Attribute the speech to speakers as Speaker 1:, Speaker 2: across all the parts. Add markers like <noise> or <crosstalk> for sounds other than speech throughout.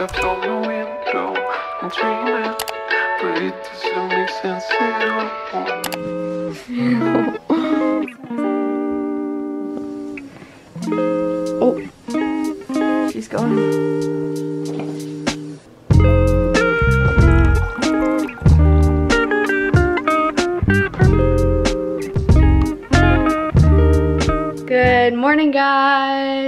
Speaker 1: on the window and dreaming, but it doesn't make sense at all.
Speaker 2: oh, oh she's going. Good morning guys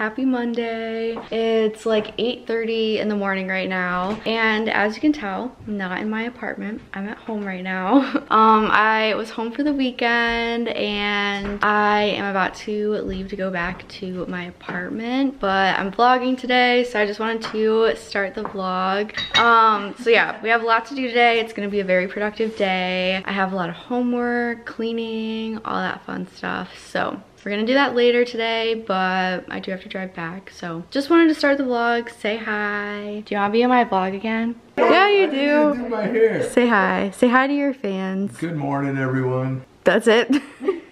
Speaker 2: happy monday. It's like 8:30 in the morning right now and as you can tell not in my apartment. I'm at home right now. <laughs> Um i was home for the weekend and i am about to leave to go back to my apartment but i'm vlogging today so i just wanted to start the vlog. Um so yeah we have a lot to do today. It's gonna be a very productive day. I have a lot of homework cleaning all that fun stuff so we're gonna do that later today, but I do have to drive back. So just wanted to start the vlog, say hi. Do you wanna be in my vlog again? Yeah, you do.
Speaker 3: do my hair.
Speaker 2: Say hi. Say hi to your fans.
Speaker 3: Good morning, everyone.
Speaker 2: That's it. <laughs>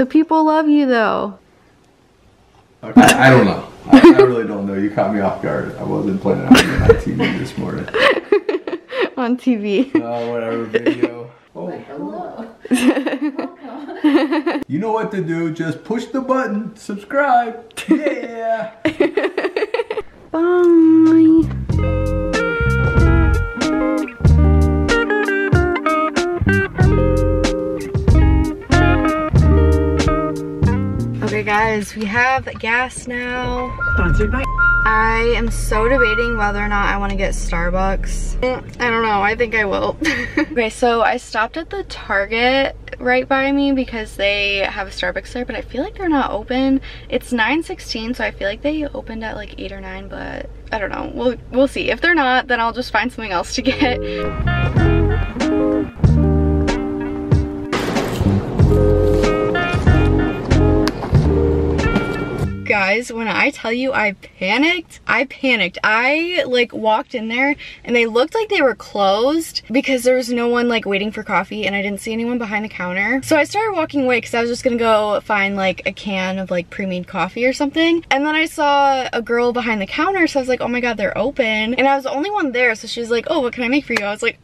Speaker 2: The people love you though.
Speaker 3: okay, I don't know. I, I really don't know. You caught me off guard. I wasn't planning on being on TV this morning. <laughs>
Speaker 2: On TV.
Speaker 3: Oh, whatever video. <laughs> Oh, hello. <laughs> You know what to do. Just push the button. Subscribe. Yeah. <laughs>
Speaker 2: Bye. Okay guys, we have gas now. I am so debating whether or not I want to get Starbucks. I don't know, I think I will. <laughs> okay, so I stopped at the Target right by me because they have a Starbucks there, but I feel like they're not open. It's 9.16, so I feel like they opened at like 8 or 9, but I don't know. We'll, we'll see. If they're not, then I'll just find something else to get. Guys when i tell you i panicked i panicked. I like walked in there and they looked like they were closed because there was no one like waiting for coffee and i didn't see anyone behind the counter. So i started walking away because i was just gonna go find like a can of like pre-made coffee or something. And then i saw a girl behind the counter so i was like oh my god they're open. And i was the only one there so she was like oh what can i make for you? I was like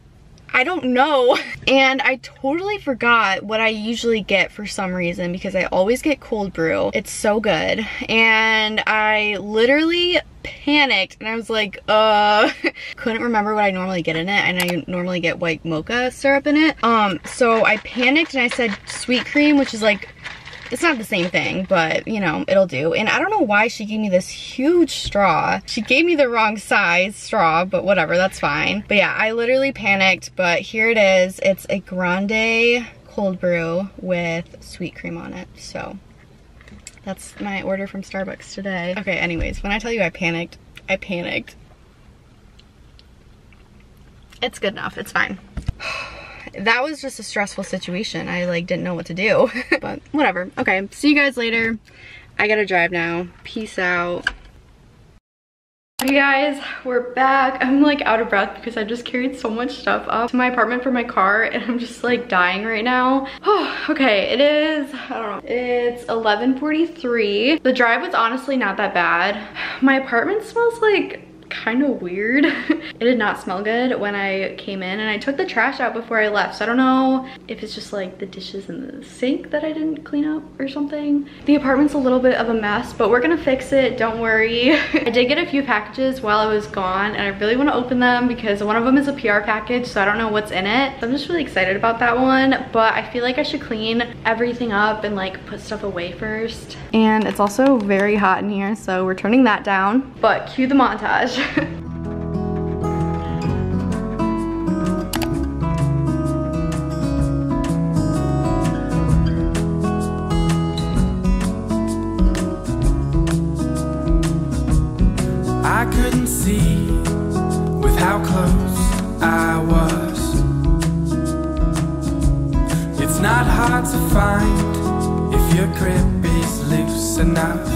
Speaker 2: I don't know. And I totally forgot what I usually get for some reason because I always get cold brew. It's so good. And I literally panicked and I was like, uh, <laughs> couldn't remember what I normally get in it and I normally get white mocha syrup in it. Um, so I panicked and I said sweet cream, which is like it's not the same thing, but you know, it'll do. And I don't know why she gave me this huge straw. She gave me the wrong size straw, but whatever, that's fine. But yeah, I literally panicked, but here it is. It's a grande cold brew with sweet cream on it. So that's my order from Starbucks today. Okay, anyways, when I tell you I panicked, I panicked. It's good enough, it's fine that was just a stressful situation. I like didn't know what to do, <laughs> but whatever. Okay, see you guys later. I gotta drive now. Peace out. Hey guys, we're back. I'm like out of breath because I just carried so much stuff up to my apartment for my car and I'm just like dying right now. Oh, <sighs> okay, it is, I don't know, it's 11.43. The drive was honestly not that bad. My apartment smells like kind of weird. <laughs> it did not smell good when I came in and I took the trash out before I left. So I don't know if it's just like the dishes in the sink that I didn't clean up or something. The apartment's a little bit of a mess, but we're gonna fix it, don't worry. <laughs> I did get a few packages while I was gone and I really wanna open them because one of them is a PR package, so I don't know what's in it. I'm just really excited about that one, but I feel like I should clean everything up and like put stuff away first. And it's also very hot in here, so we're turning that down. But cue the montage. <laughs>
Speaker 1: I couldn't see with how close I was. It's not hard to find if your grip is loose enough.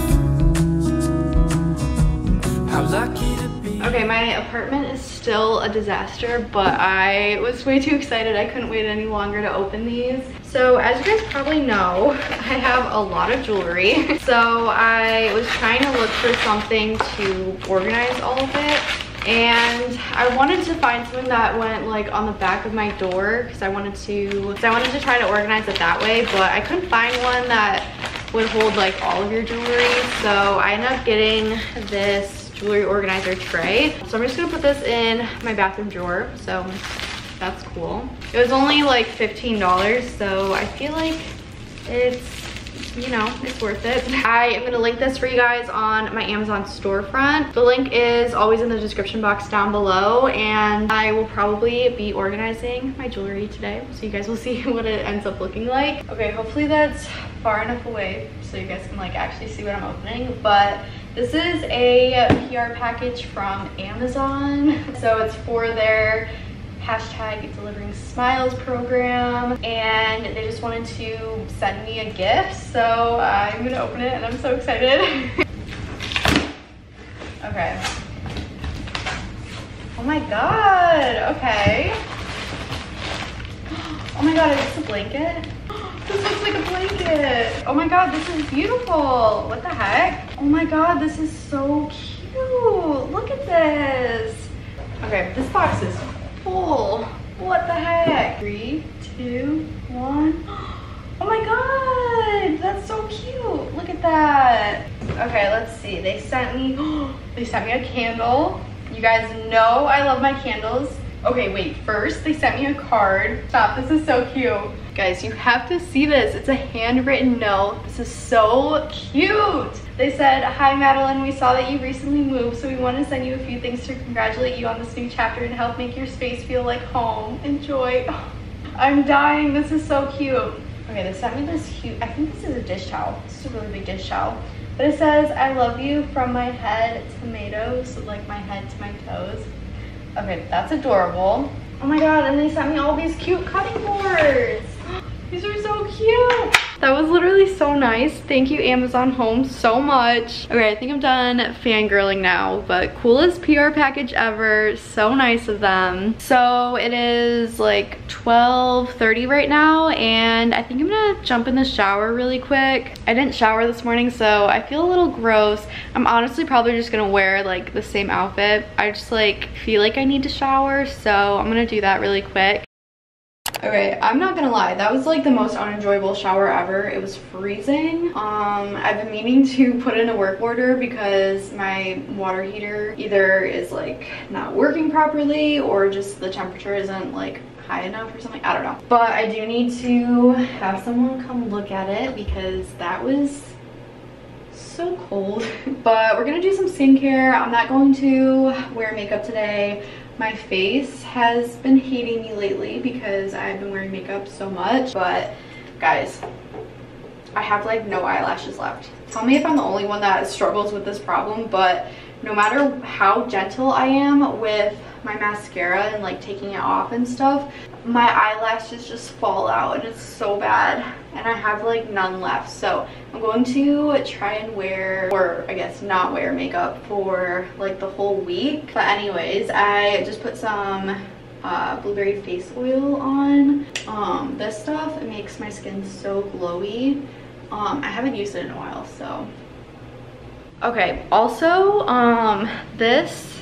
Speaker 1: How lucky.
Speaker 2: Okay, my apartment is still a disaster, but I was way too excited. I couldn't wait any longer to open these. So as you guys probably know, <laughs> I have a lot of jewelry. <laughs> So I was trying to look for something to organize all of it. And I wanted to find something that went like on the back of my door because I wanted to, I wanted to try to organize it that way, but I couldn't find one that would hold like all of your jewelry. So I ended up getting this jewelry organizer tray. So I'm just gonna put this in my bathroom drawer. So that's cool. It was only like $15, so I feel like it's you know, it's worth it. <laughs> I am gonna link this for you guys on my Amazon storefront. The link is always in the description box down below and I will probably be organizing my jewelry today. So you guys will <laughs> see what it ends up looking like. Okay, hopefully that's far enough away so you guys can like actually see what I'm opening. But this is a PR package from Amazon. <laughs> So it's for their hashtag delivering smiles program. And they just wanted to send me a gift. So i'm gonna open it and i'm so excited. <laughs> Okay. Oh my god. Okay. <gasps> Oh my god is this a blanket? <gasps> This looks like a blanket. Oh my god this is beautiful. What the heck oh my god this is so cute look at this okay this box is full. What the heck? Three, two, one. <gasps> Oh my god, that's so cute. Look at that. Okay, let's see. They sent me, <gasps> they sent me a candle. You guys know I love my candles. Okay, wait, first they sent me a card. Stop, this is so cute. Guys, you have to see this. It's a handwritten note. This is so cute. They said, hi Madilyn, we saw that you recently moved, so we want to send you a few things to congratulate you on this new chapter and help make your space feel like home. Enjoy. <laughs> I'm dying, this is so cute. Okay, they sent me this cute, I think this is a dish towel. This is a really big dish towel. But it says, I love you from my head to tomatoes, like my head to my toes. Okay, that's adorable. Oh my god, and they sent me all these cute cutting boards. These are so cute. That was literally so nice. Thank you Amazon Home so much. Okay, I think I'm done fangirling now, but coolest PR package ever. So nice of them. So it is like 12.30 right now and I think I'm gonna jump in the shower really quick. I didn't shower this morning so I feel a little gross. I'm honestly probably just gonna wear like the same outfit. I just like feel like I need to shower so I'm gonna do that really quick. Okay, I'm not gonna lie, that was like the most unenjoyable shower ever. It was freezing. Um, I've been meaning to <laughs> put in a work order because my water heater either is like not working properly or just the temperature isn't like high enough or something. I don't know. But I do need to have someone come look at it because that was so cold. <laughs> but we're gonna do some skincare. I'm not going to wear makeup today. My face has been hating me lately because I've been wearing makeup so much. But guys, I have like no eyelashes left. Tell me if I'm the only one that struggles with this problem, but no matter how gentle I am with my mascara and like taking it off and stuff, my eyelashes just fall out and it's so bad. And I have like none left. So I'm going to try and wear or I guess not wear makeup for like the whole week. But anyways I just put some uh, blueberry face oil on um, this stuff. It makes my skin so glowy. Um, I haven't used it in a while so. Okay also um, this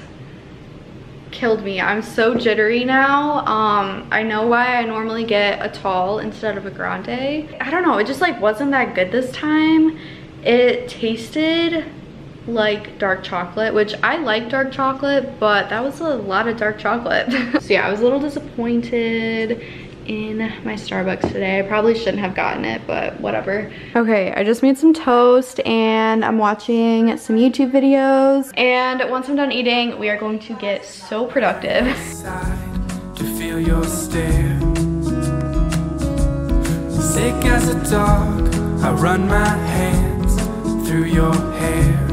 Speaker 2: killed me. I'm so jittery now. Um, I know why I normally get a tall instead of a grande. I don't know, it just like wasn't that good this time. It tasted like dark chocolate, which I like dark chocolate, but that was a lot of dark chocolate. <laughs> so yeah, I was a little disappointed in my Starbucks today. I probably shouldn't have gotten it, but whatever. Okay, I just made some toast and I'm watching some YouTube videos. And once I'm done eating, we are going to get so productive.
Speaker 1: To feel your stare. Sick as a dog, I run my hands through your hair.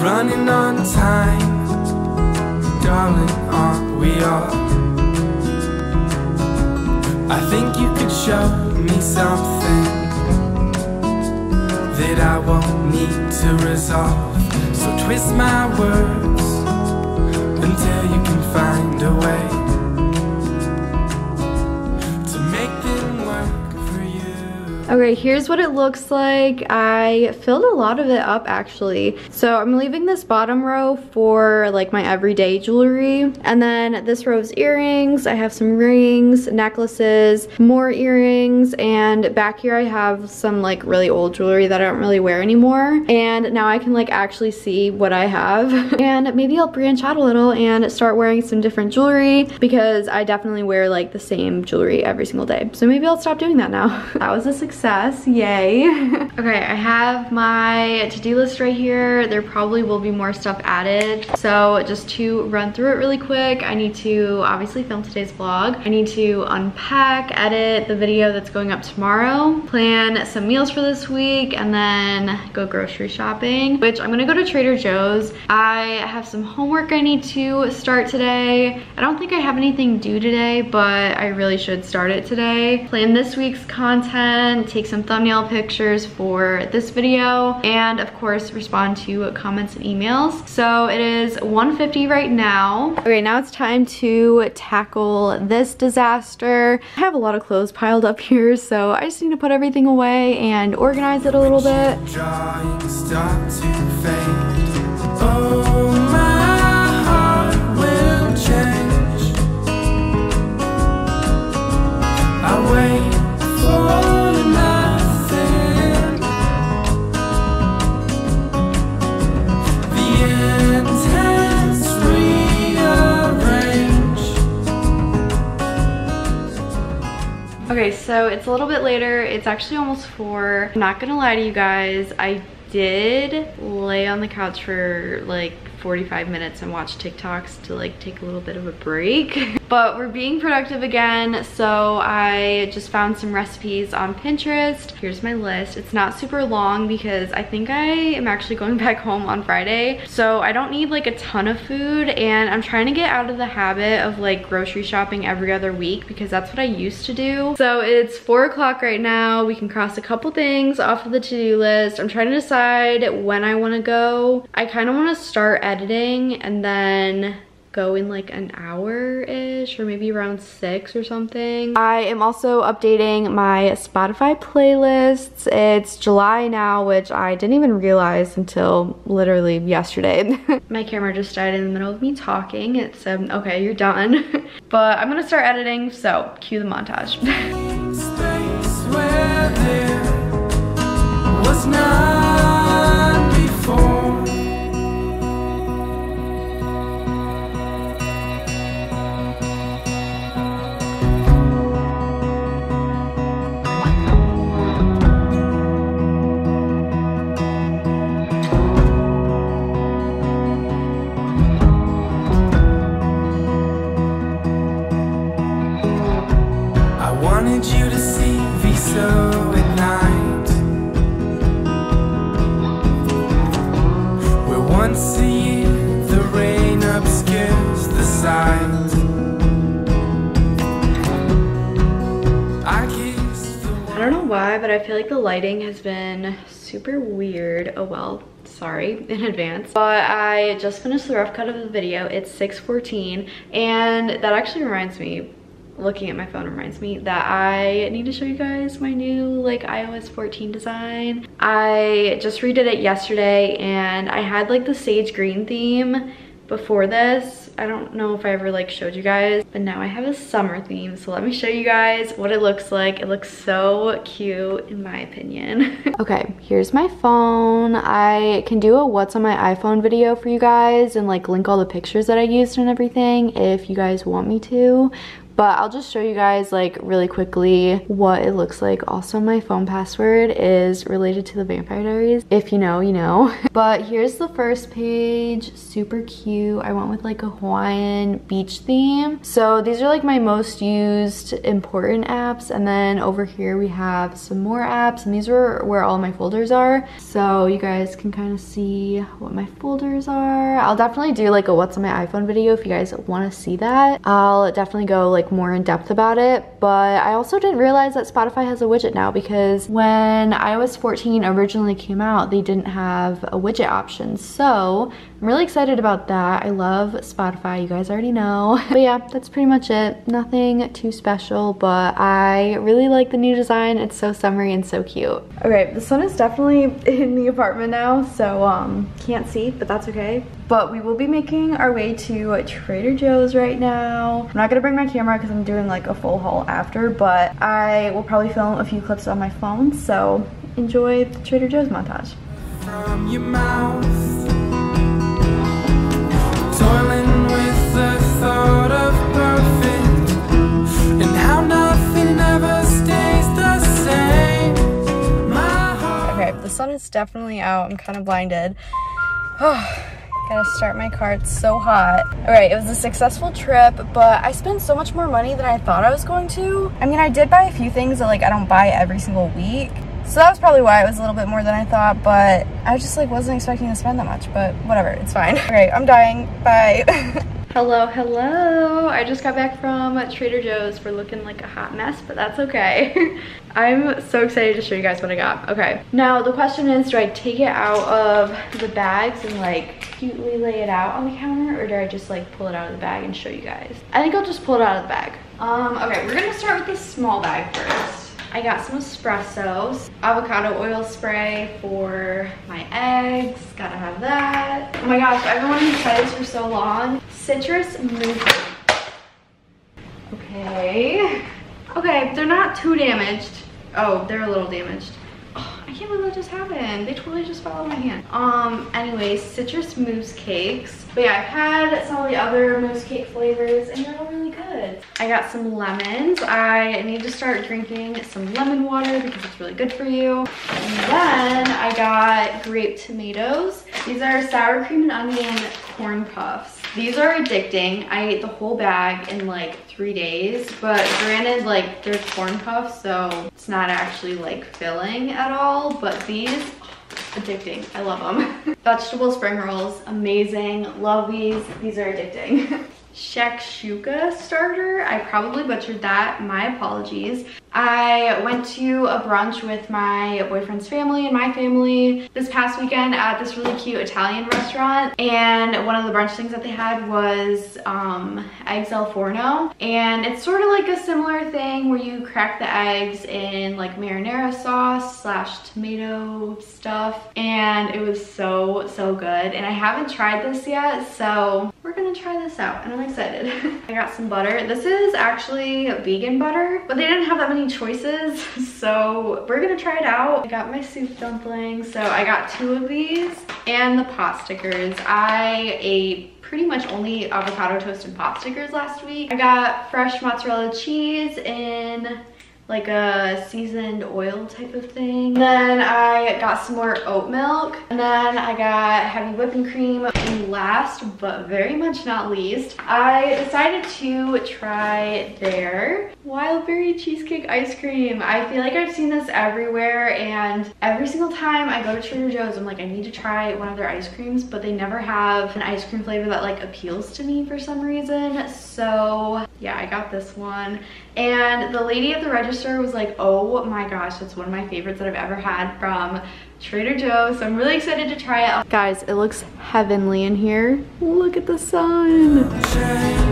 Speaker 1: Running on time, darling, aren't we all? I think you could show me something that I won't need to resolve. So twist my words until you can find a way.
Speaker 2: Okay, here's what it looks like. I filled a lot of it up actually. So I'm leaving this bottom row for like my everyday jewelry. And then this row is earrings. I have some rings, necklaces, more earrings, and back here I have some like really old jewelry that I don't really wear anymore. And now I can like actually see what I have. <laughs> and maybe I'll branch out a little and start wearing some different jewelry because I definitely wear like the same jewelry every single day. So maybe I'll stop doing that now. <laughs> that was a success, yay. <laughs> okay, I have my to-do list right here. There probably will be more stuff added. So just to run through it really quick, I need to obviously film today's vlog. I need to unpack, edit the video that's going up tomorrow, plan some meals for this week, and then go grocery shopping, which I'm gonna go to Trader Joe's. I have some homework I need to start today. I don't think I have anything due today, but I really should start it today. Plan this week's content, take some thumbnail pictures for this video, and of course respond to comments and emails. So it is 1.50 right now. Okay, now it's time to tackle this disaster. I have a lot of clothes piled up <laughs> here, so I just need to put everything away and organize it a little bit.
Speaker 1: Drawings
Speaker 2: so it's a little bit later. It's actually almost four. I'm not gonna lie to you guys. I did lay on the couch for like 45 minutes and watch TikToks to like take a little bit of a break. <laughs> But we're being productive again, so I just found some recipes on Pinterest. Here's my list. It's not super long because I think I am actually going <laughs> back home on Friday. So I don't need like a ton of food and I'm trying to get out of the habit of like grocery shopping every other week because that's what I used to do. So it's four o'clock right now. We can cross a couple things off of the to-do list. I'm trying to decide when I wanna go. I kind of wanna start editing and then go in like an hour-ish or maybe around six or something. I am also updating my Spotify playlists. It's July now, which I didn't even realize until literally yesterday. <laughs> my camera just died in the middle of me talking. It said, um, okay, you're done. <laughs> but I'm gonna start editing, so cue the montage. <laughs> But I feel like the lighting has been super weird. Oh well, sorry <laughs> in advance. But I just finished the rough cut of the video. It's 6.14 and that actually reminds me, looking at my phone reminds me that I need to show you guys my new like iOS 14 design. I just redid it yesterday and I had like the sage green theme before this. I don't know if I ever like showed you guys, but now I have a summer theme. So let me show you guys what it looks like. It looks so cute in my opinion. <laughs> okay, here's my phone. I can do a what's on my iPhone video for you guys and like link all the pictures that I used and everything if you guys want me to. But I'll just show you guys like really quickly what it looks like. Also, my phone password is related to the Vampire Diaries. If you know, you know. <laughs> but here's the first page, super cute. I went with like a Hawaiian beach theme. So these are like my most used important apps. And then over here we have some more apps and these are where all my folders are. So you guys can kind of see what my folders are. I'll definitely do like a what's on my iPhone video if you guys want to see that. I'll definitely go like more in depth about it. But I also didn't realize that Spotify has a widget now because when iOS 14 originally came out, they didn't have a widget option. So I'm really excited about that. I love Spotify, you guys already know. <laughs> But yeah, that's pretty much it. Nothing too special, but I really like the new design. It's so summery and so cute. Okay, the sun is definitely <laughs> in the apartment now, so um, can't see, but that's okay. But we will be making our way to Trader Joe's right now. I'm not gonna bring my camera because I'm doing like a full haul after, but I will probably film a few clips on my phone, so enjoy the Trader Joe's montage. Is definitely out. I'm kind of blinded. Oh, <sighs> gotta start my car, it's so hot. All right, it was a successful trip, but I spent so much more money than I thought I was going to. I mean, I did buy a few things that like I don't buy every single week. So that was probably why it was a little bit more than I thought, but I just like wasn't expecting to spend that much, but whatever, it's fine. <laughs> Okay, I'm dying, bye. <laughs> hello, hello. I just got back from Trader Joe's for looking like a hot mess, but that's okay. <laughs> I'm so excited to show you guys what I got. Okay, now the question is, do I take it out of the bags and like cutely lay it out on the counter, or do I just like pull it out of the bag and show you guys? I think I'll just pull it out of the bag. Um, okay, we're gonna start with the small bag first. I got some espressos, avocado oil spray for my eggs, gotta have that. Oh my gosh, I've been wanting to try this for so long. Citrus movement. Okay. Okay, they're not too damaged. Oh, they're a little damaged. Oh, I can't believe that just happened. They totally just fell out of my hand. Um, anyways, citrus mousse cakes. But yeah, I've had some of the other mousse cake flavors and they're all really good. I got some lemons. I need to start drinking some lemon water because it's really good for you. And then I got grape tomatoes. These are sour cream and onion corn puffs. These are addicting. I ate the whole bag in like three days, but granted, like they're corn puffs, so it's not actually like filling at all, but these, oh, addicting. I love them. <laughs> Vegetable spring rolls, amazing. Love these. These are addicting. <laughs> shakshuka starter. I probably butchered that. My apologies. I went to a brunch with my boyfriend's family and my family this past weekend at this really cute Italian restaurant. And one of the brunch things that they had was um, eggs al forno. And it's sort of like a similar thing where you crack the eggs in like marinara sauce slash tomato stuff. And it was so, so good. And I haven't tried this yet, so we're gonna try this out and I'm excited. <laughs> I got some butter. This is actually vegan butter, but they didn't have that many choices. <laughs> So we're gonna try it out. I got my soup dumplings. So I got two of these and the pot stickers. I ate pretty much only avocado toast and pot stickers last week. I got fresh mozzarella cheese in like a seasoned oil type of thing. Then I got some more oat milk. And then I got heavy whipping cream. And last, but very much not least, I decided to try their wild berry cheesecake ice cream. I feel like I've seen this everywhere and every single time I go to Trader Joe's, I'm like, I need to try one of their ice creams, but they never have an ice cream flavor that like appeals to me for some reason. So yeah, I got this one. And the lady at the register was like, oh my gosh, it's one of my favorites that I've ever had from Trader Joe's. So I'm really excited to try it. Guys, it looks heavenly in here. Look at the sun.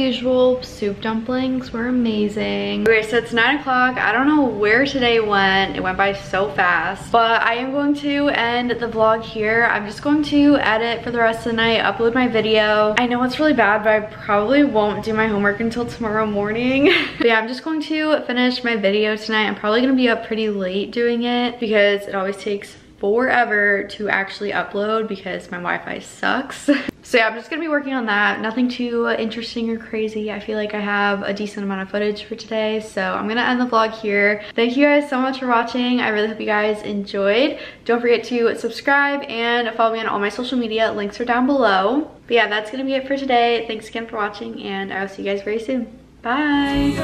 Speaker 2: Usual. Soup dumplings were amazing. Okay, so it's nine o'clock. I don't know where today went. It went by so fast. But I am going to end the vlog here. I'm just going to edit for the rest of the night, upload my video. I know it's really bad, but I probably won't do my homework until tomorrow morning. <laughs> but yeah, I'm just going to finish my video tonight. I'm probably gonna be up pretty late doing it because it always takes forever to actually upload because my Wi-Fi sucks. <laughs> so yeah, I'm just gonna be working on that. Nothing too interesting or crazy. I feel like I have a decent amount of footage for today. So I'm gonna end the vlog here. Thank you guys so much for watching. I really hope you guys enjoyed. Don't forget to subscribe and follow me on all my social media. Links are down below. But yeah, that's gonna be it for today. Thanks again for watching and I will see you guys very soon. Bye.